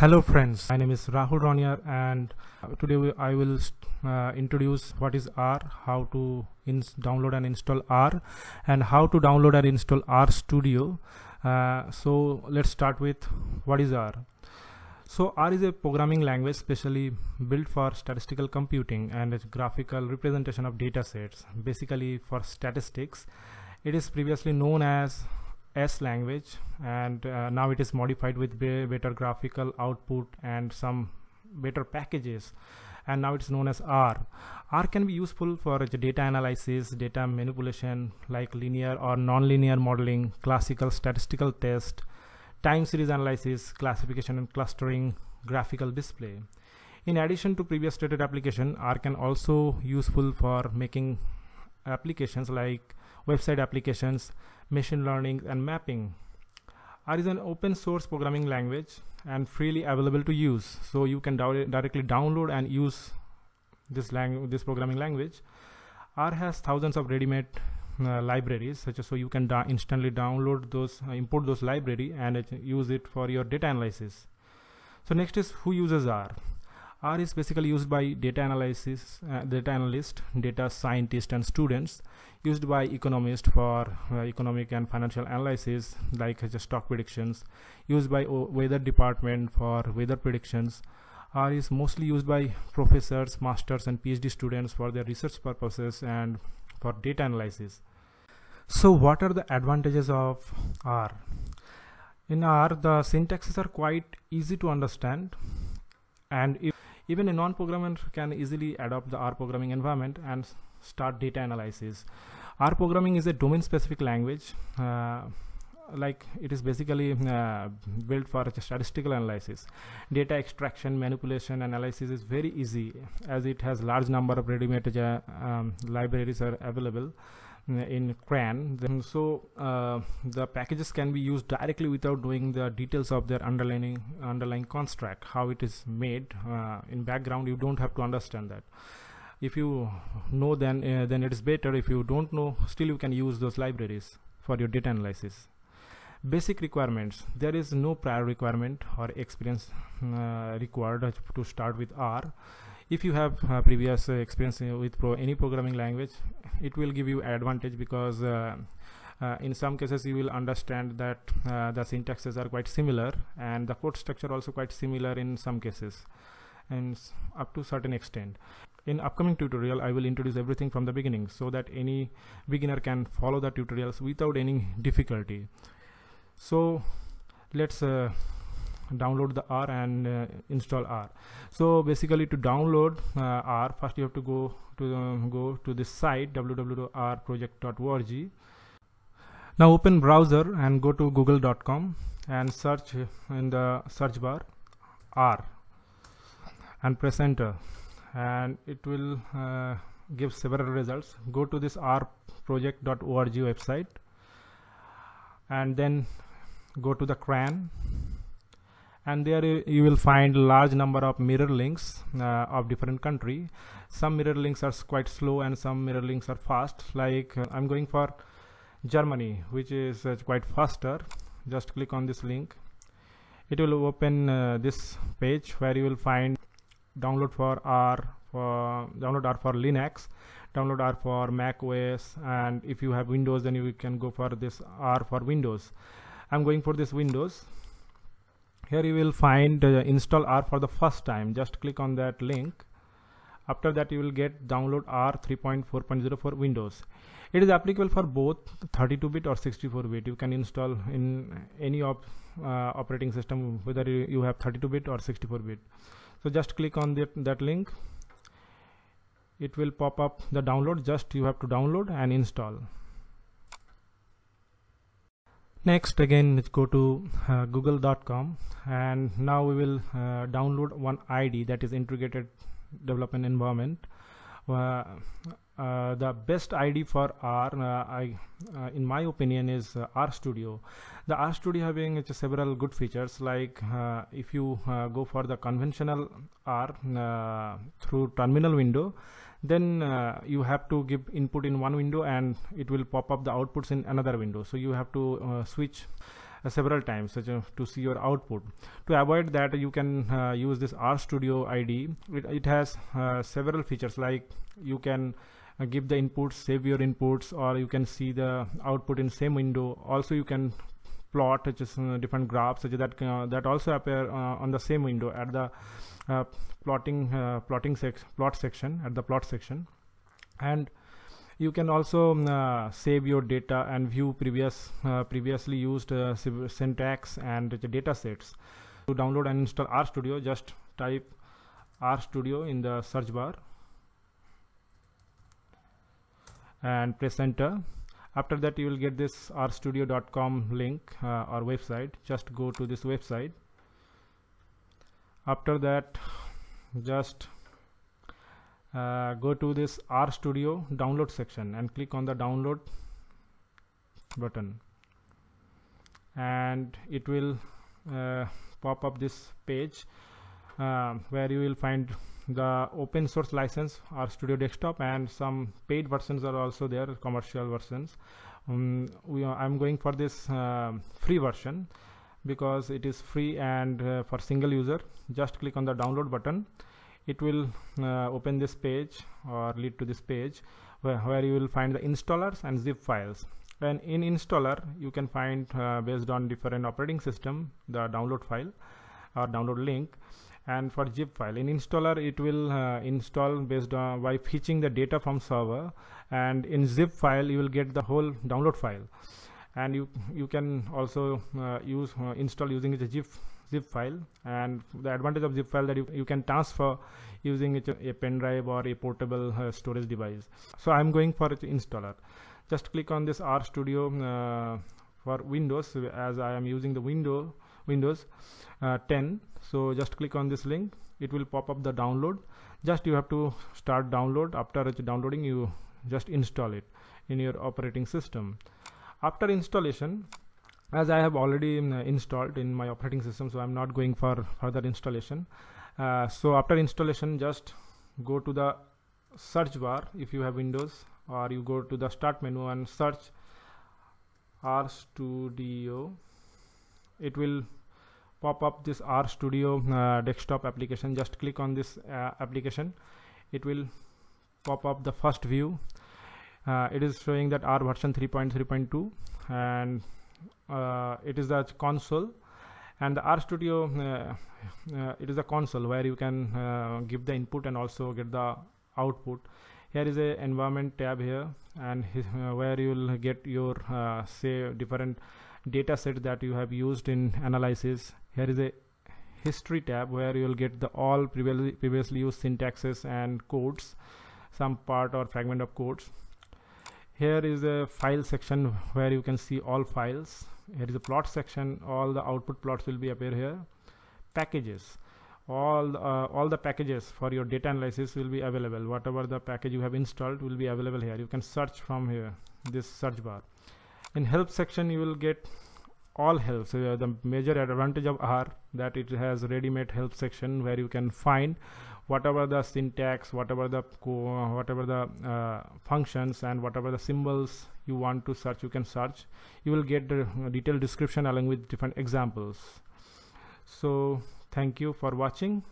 Hello friends, my name is Rahul Roniar and today we, I will uh, introduce what is R, how to download and install R and how to download and install R Studio. Uh, so let's start with what is R. So R is a programming language specially built for statistical computing and its graphical representation of data sets, basically for statistics. It is previously known as S language and uh, now it is modified with better graphical output and some better packages and now it's known as R. R can be useful for data analysis, data manipulation like linear or non-linear modeling, classical statistical test, time series analysis, classification and clustering, graphical display. In addition to previous stated application, R can also useful for making applications like website applications, machine learning and mapping. R is an open source programming language and freely available to use. So you can directly download and use this language, this programming language. R has thousands of ready-made uh, libraries such as so you can instantly download those uh, import those library and uh, use it for your data analysis so next is who uses R R is basically used by data analysis, uh, data analyst, data scientist and students, used by economists for uh, economic and financial analysis like uh, stock predictions, used by weather department for weather predictions. R is mostly used by professors, masters and PhD students for their research purposes and for data analysis. So what are the advantages of R? In R, the syntaxes are quite easy to understand and if even a non-programmer can easily adopt the R programming environment and start data analysis. R programming is a domain-specific language. Uh, like it is basically uh, built for statistical analysis data extraction manipulation analysis is very easy as it has large number of ready-made uh, um, libraries are available in CRAN. Then so uh, the packages can be used directly without doing the details of their underlying underlying construct, how it is made uh, in background. You don't have to understand that. If you know, then uh, then it is better. If you don't know, still you can use those libraries for your data analysis. Basic requirements. There is no prior requirement or experience uh, required to start with R if you have uh, previous uh, experience with pro any programming language it will give you advantage because uh, uh, in some cases you will understand that uh, the syntaxes are quite similar and the code structure also quite similar in some cases and up to certain extent. In upcoming tutorial I will introduce everything from the beginning so that any beginner can follow the tutorials without any difficulty. So let's uh, download the R and uh, install R. So basically to download uh, R, first you have to go to uh, go to this site www.rproject.org. Now open browser and go to google.com and search in the search bar R and press enter and it will uh, give several results. Go to this rproject.org website and then go to the CRAN and there you will find large number of mirror links uh, of different country. Some mirror links are quite slow and some mirror links are fast. Like uh, I'm going for Germany which is uh, quite faster. Just click on this link. It will open uh, this page where you will find download for R for download R for Linux download R for Mac OS and if you have Windows then you can go for this R for Windows. I'm going for this Windows here you will find uh, install R for the first time. Just click on that link. After that you will get download R 3.4.0 for Windows. It is applicable for both 32-bit or 64-bit you can install in any op, uh, operating system whether you, you have 32-bit or 64-bit so just click on that, that link. It will pop up the download. Just you have to download and install next again let's go to uh, google.com and now we will uh, download one IDE that is integrated development environment. Uh, uh the best ID for R, uh, I, uh, in my opinion, is R Studio. The R Studio having several good features, like if you go for the conventional R through terminal window, then uh, you have to give input in one window and it will pop up the outputs in another window. So you have to uh, switch uh, several times such as to see your output. To avoid that you can uh, use this RStudio IDE it, it has uh, several features like you can uh, give the inputs save your inputs or you can see the output in same window. Also you can plot is uh, different graphs such that uh, that also appear uh, on the same window at the uh, plotting uh, plotting section plot section at the plot section. And you can also um, save your data and view previous previously used syntax and data sets. To download and install RStudio just type RStudio in the search bar and press enter. After that you will get this rstudio.com link uh, or website. Just go to this website. After that just uh, go to this RStudio download section and click on the download button. And it will uh, pop up this page uh, where you will find the open source license RStudio desktop and some paid versions are also there commercial versions. Um, we are, I'm going for this uh, free version because it is free and uh, for single user. Just click on the download button. It will uh, open this page or lead to this page where, where, you will find the installers and zip files. And in installer you can find uh, based on different operating system the download file or download link and for zip file in installer it will uh, install based on by fetching the data from server. And in zip file you will get the whole download file. And you you can also uh, use uh, install using the zip zip file. And the advantage of zip file that you, you can transfer using it, a pen drive or a portable uh, storage device. So i'm going for installer. Just click on this RStudio uh, for windows as i am using the window windows uh, 10 so just click on this link. It will pop up the download. Just you have to start download. After downloading you just install it in your operating system. After installation as I have already um, installed in my operating system so I'm not going for further installation. Uh, so after installation just go to the search bar if you have Windows or you go to the start menu and search RStudio it will pop up this RStudio uh, desktop application. Just click on this uh, application. It will pop up the first view. Uh, it is showing that R version 3.3.2 and uh, it is the console. And the RStudio uh, uh, it is a console where you can give the input and also get the output. Here is a environment tab here and where you will get your say different data set that you have used in analysis. Here is a history tab where you will get the all previously previously used syntaxes and codes some part or fragment of codes. Here is a file section where you can see all files. Here is a plot section. All the output plots will be appear here. Packages. All uh, all the packages for your data analysis will be available. Whatever the package you have installed will be available here. You can search from here this search bar in help section you will get all help so uh, the major advantage of R that it has ready-made help section where you can find whatever the syntax whatever the whatever the uh, functions and whatever the symbols you want to search you can search. You will get the detailed description along with different examples. So thank you for watching